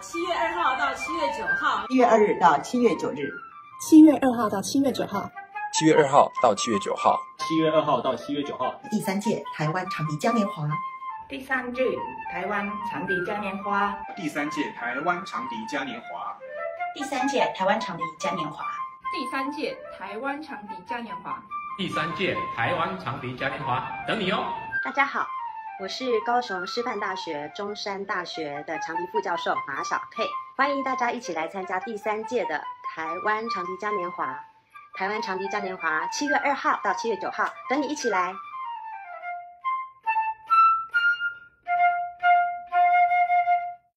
七月二号到七月九号，七月二日到七月九日，七月二号到七月九号，七月二号到七月九号，七月二号到七月九号，第三届台湾长笛嘉年华，第三届台湾长笛嘉年华，第三届台湾长笛嘉年华，第三届台湾长笛嘉年华，第三届台湾长笛嘉年华，第三届台湾长笛嘉年华，等你哦！大家好。我是高雄师范大学中山大学的长笛副教授马小佩，欢迎大家一起来参加第三届的台湾长笛嘉年华。台湾长笛嘉年华七月二号到七月九号，等你一起来。